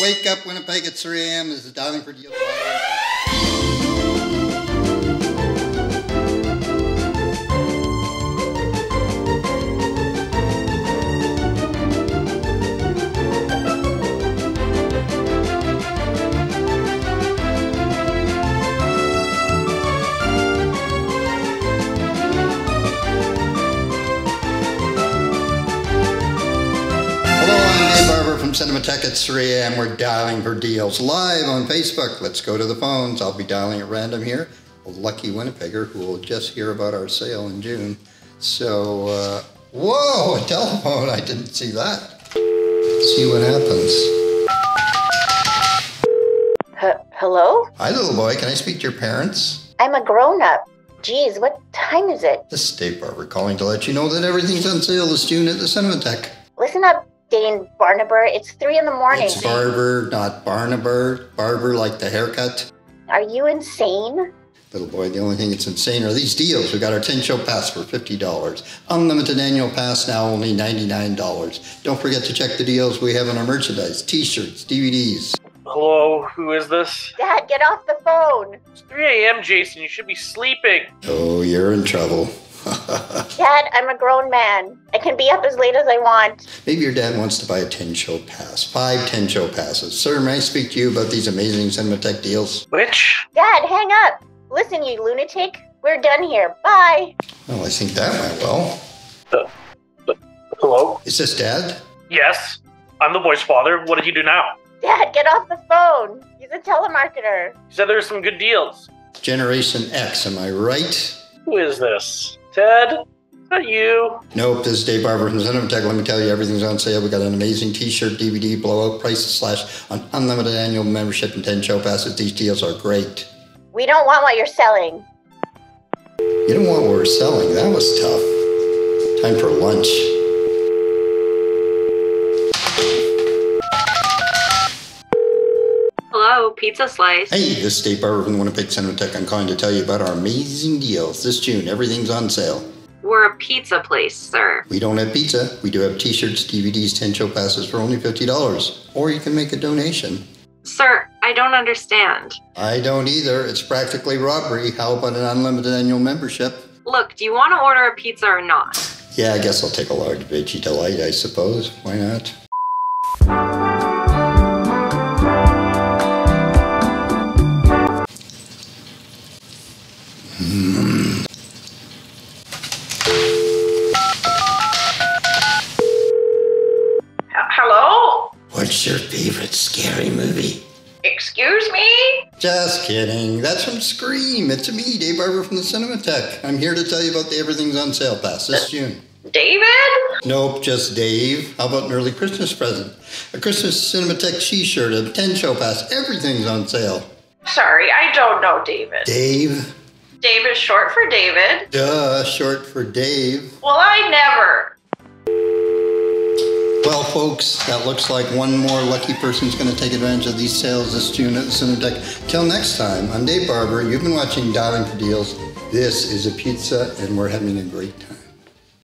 Wake up, Winnipeg at 3 a.m. This is Dialing for Deals. From Cinematheque at 3 a.m. We're dialing for deals live on Facebook. Let's go to the phones. I'll be dialing at random here. A lucky Winnipegger who will just hear about our sale in June. So, uh, whoa, a telephone. I didn't see that. Let's see what happens. H- hello? Hi, little boy. Can I speak to your parents? I'm a grown up. Geez, what time is it? This is Dave Barber calling to let you know that everything's on sale this June at the Cinematheque. Listen up, Dane Barnaber. It's three in the morning. It's Barber, not Barnaber. Barber like the haircut. Are you insane? Little boy, the only thing that's insane are these deals. We got our 10 show pass for $50. Unlimited annual pass now only $99. Don't forget to check the deals we have on our merchandise t shirts, DVDs. Hello, who is this? Dad, get off the phone. It's 3 a.m., Jason. You should be sleeping. Oh, you're in trouble. Dad, I'm a grown man. I can be up as late as I want. Maybe your dad wants to buy a 10 show pass. Five 10 show passes. Sir, may I speak to you about these amazing Cinematheque deals? Which? Dad, hang up. Listen, you lunatic. We're done here. Bye. Well, I think that went well. Uh, uh, hello? Is this dad? Yes. I'm the boy's father. What did you do now? Dad, get off the phone. He's a telemarketer. You said there were some good deals. Generation X, am I right? Who is this? Ted? Is that you? Nope, this is Dave Barber from Cinematheque. Let me tell you, everything's on sale. We got an amazing t-shirt, DVD, blowout prices slash un- unlimited annual membership and 10 show passes. These deals are great. We don't want what you're selling. You don't want what we're selling. That was tough. Time for lunch. Hello, pizza slice. Hey, this is Dave Barber from Winnipeg Cinematheque. I'm calling to tell you about our amazing deals. This June, everything's on sale. We're a pizza place, sir. We don't have pizza. We do have t-shirts, DVDs, 10 show passes for only $50. Or you can make a donation. Sir, I don't understand. I don't either. It's practically robbery. How about an unlimited annual membership? Look, do you want to order a pizza or not? Yeah, I guess I'll take a large veggie delight, I suppose. Why not? Hello? What's your favorite scary movie? Excuse me? Just kidding. That's from Scream. It's me, Dave Barber from the Cinematheque. I'm here to tell you about the Everything's on Sale pass this uh, June. David? Nope, just Dave. How about an early Christmas present? A Christmas Cinematheque t-shirt, a 10 show pass. Everything's on sale. Sorry, I don't know David. Dave? Dave is short for David. Duh, short for Dave. Well, I never. Well, folks, that looks like one more lucky person's going to take advantage of these sales this June at the Center Deck. Till next time, I'm Dave Barber. You've been watching Dialing for Deals. This is a pizza, and we're having a great time.